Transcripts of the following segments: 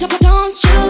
like that,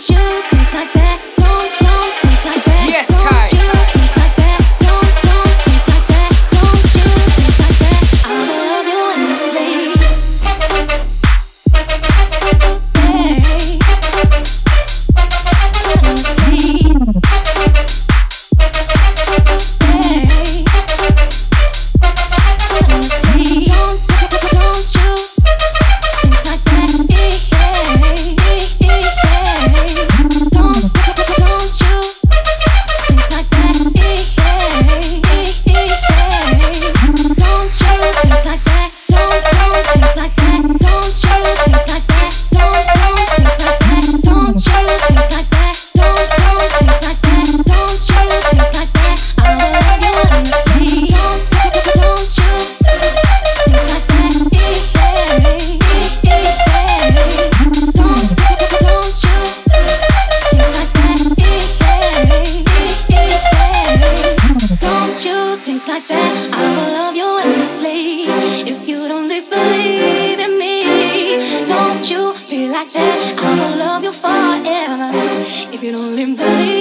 I will love you forever. If you don't live believe.